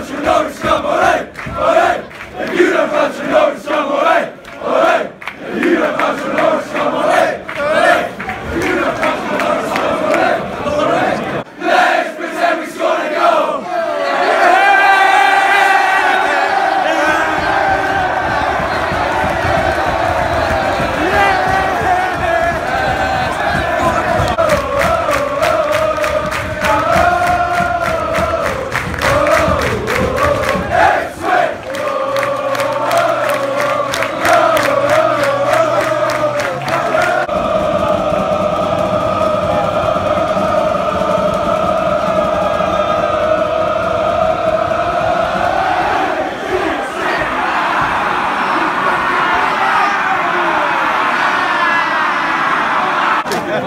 National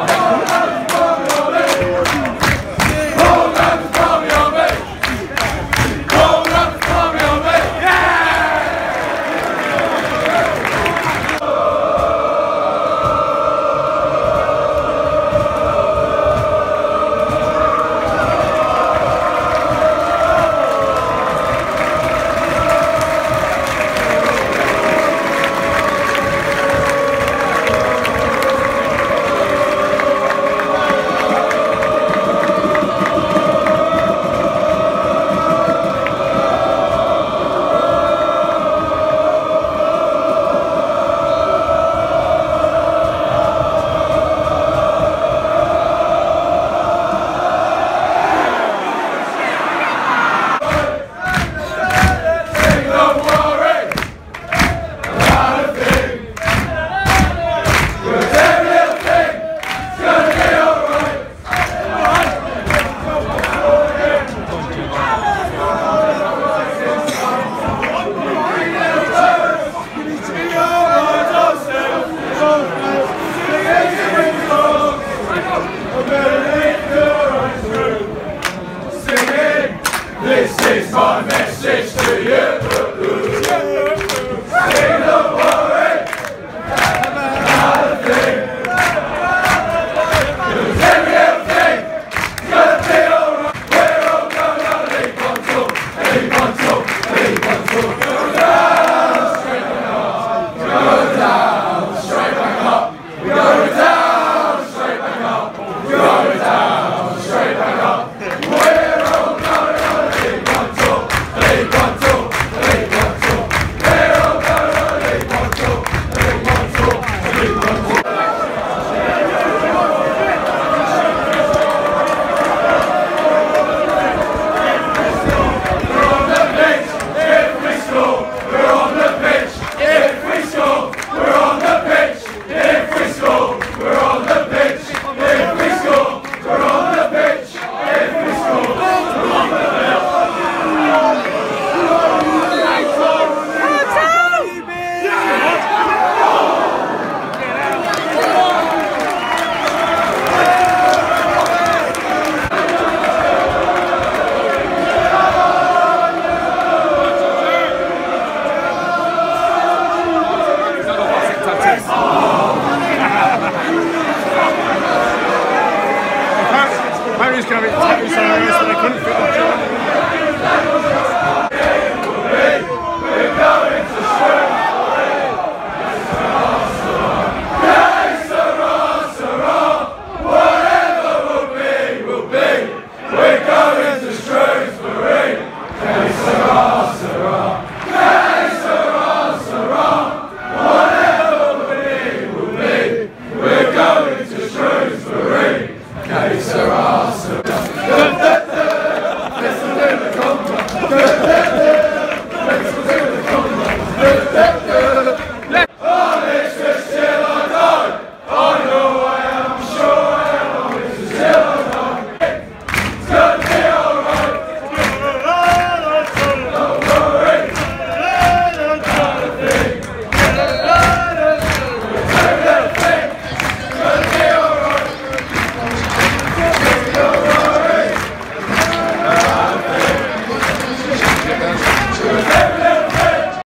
Oh. Going to be